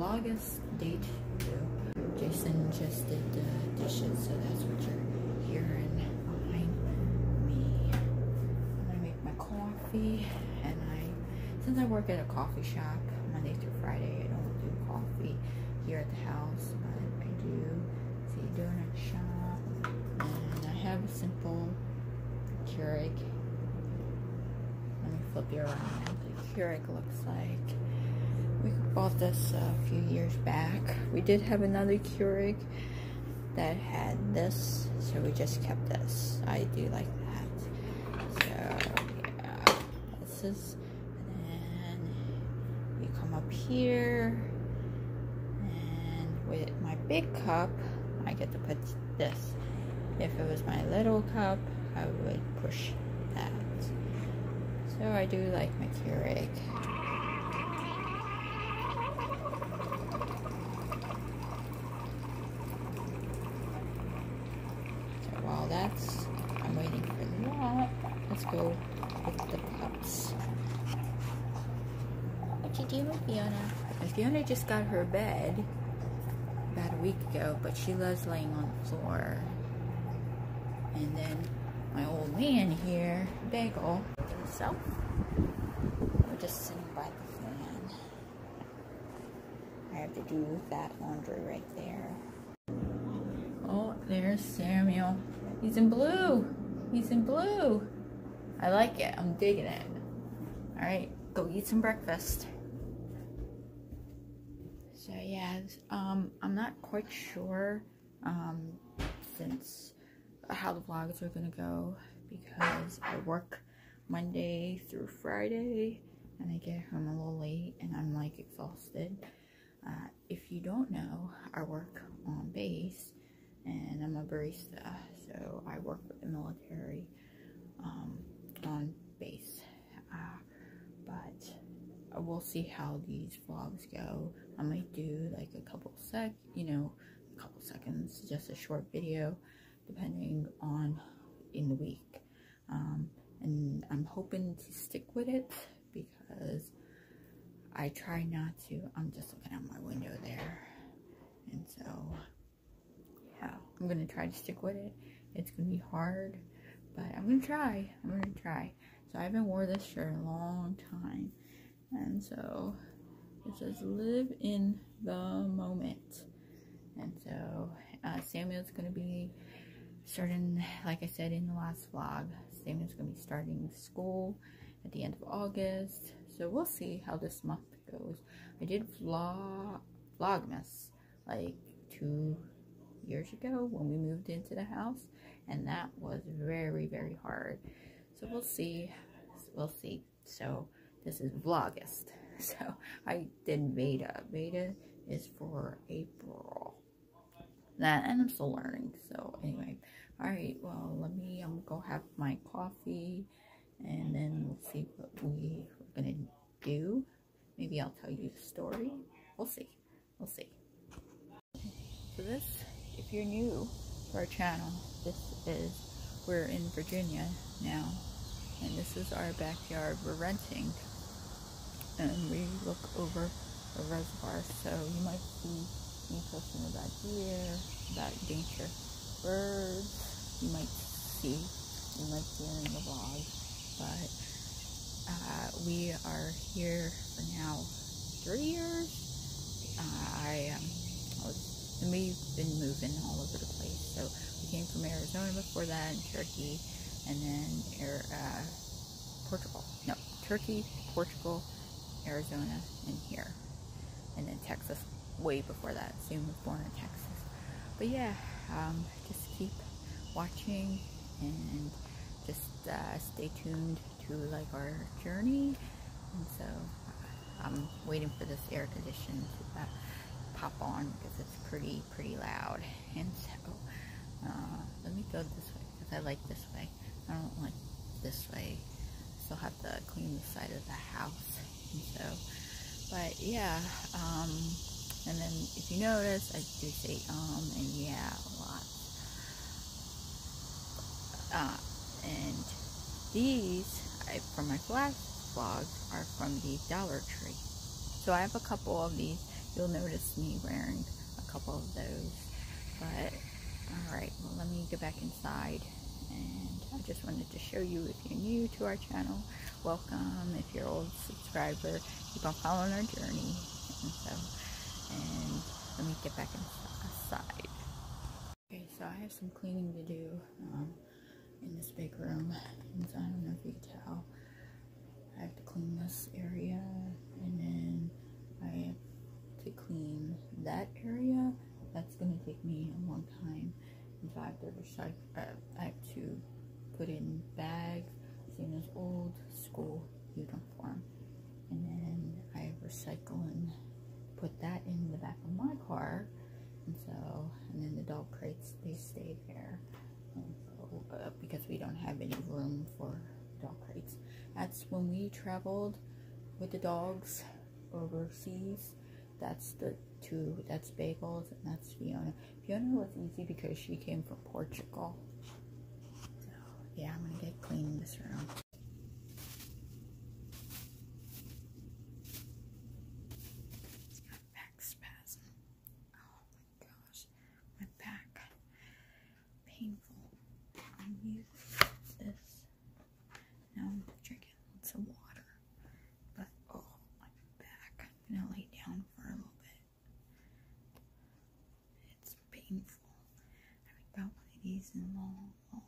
Vlogust day two. Jason just did the dishes, so that's what you're hearing behind me. I'm gonna make my coffee, and I, since I work at a coffee shop Monday through Friday, I don't do coffee here at the house, but I do see donut shop, and I have a simple Keurig. Let me flip you around what the Keurig looks like. We bought this a few years back. We did have another Keurig that had this, so we just kept this. I do like that. So, yeah, this is, and then we come up here, and with my big cup, I get to put this. If it was my little cup, I would push that. So I do like my Keurig. So while that's, I'm waiting for that, let's go with the pups. What you doing, Fiona? And Fiona just got her bed about a week ago, but she loves laying on the floor. And then my old man here, Bagel, himself. We're just sitting by the fan. I have to do that laundry right there. Oh, there's Samuel. He's in blue. He's in blue. I like it. I'm digging it. All right, go eat some breakfast. So yeah, um, I'm not quite sure um, since how the vlogs are gonna go because I work Monday through Friday and I get home a little late and I'm like exhausted. Uh, if you don't know, I work on base and I'm a barista, so I work with the military um, on base. Uh, but we'll see how these vlogs go. I might do like a couple sec, you know, a couple seconds, just a short video depending on in the week. Um, and I'm hoping to stick with it because I try not to. I'm just looking out my window there. And so, yeah, I'm going to try to stick with it. It's to be hard, but I'm to try. I'm to try. So I haven't wore this shirt in a long time. And so it says live in the moment. And so uh, Samuel's to be starting, like I said in the last vlog, Samuel's to be starting school at the end of August. So we'll see how this month goes. I did vlog Vlogmas like two years ago when we moved into the house. And that was very, very hard. So we'll see. We'll see. So this is Vlogust. So I did Veda. Veda is for April. That and I'm still learning. So anyway, all right. Well, let me um go have my coffee, and then we'll see what we are gonna do. Maybe I'll tell you the story. We'll see. We'll see. So this, if you're new our channel, this is we're in Virginia now, and this is our backyard. We're renting and we look over a reservoir. So you might see me posting about deer, about nature, birds. You might see, you might see in the vlog. But uh, we are here for now three years. Uh, I was, and we've been moving all over the place. So we came from Arizona before that, and Turkey, and then uh, Portugal. No, Turkey, Portugal, Arizona, and here. And then Texas way before that. Zoom was born in Texas. But yeah, um, just keep watching and just uh, stay tuned to like our journey. And so I'm waiting for this air condition to uh, pop on because it's pretty, pretty loud. And so uh, let me go this way because I like this way. I don't like this way. Still have to clean the side of the house and so but yeah um and then if you notice I do say um and yeah a lot uh and these I, from my last vlog are from the Dollar Tree so I have a couple of these you'll notice me wearing a couple of those. But, alright, well let me get back inside. And I just wanted to show you if you're new to our channel, welcome. If you're old subscriber, keep on following our journey. And so, and let me get back inside. Okay, so I have some cleaning to do um, in this big room. And so I don't know if you can tell. I have to clean this area and then I have to clean that area. That's going to me a long time. And so I have to recycle, uh, I have to put in bags, same as old school uniform. And then I recycle and put that in the back of my car. And so, and then the dog crates, they stay there. So, uh, because we don't have any room for dog crates. That's when we traveled with the dogs overseas. That's the two, that's Bagels and that's Fiona. Fiona was easy because she came from Portugal. So, yeah, I'm gonna get cleaning this room. back spasm. Oh my gosh, my back painful. I use this. Now I'm drinking of water, but oh my back. I'm gonna lay down for a little bit. It's painful. I got one of these in long, long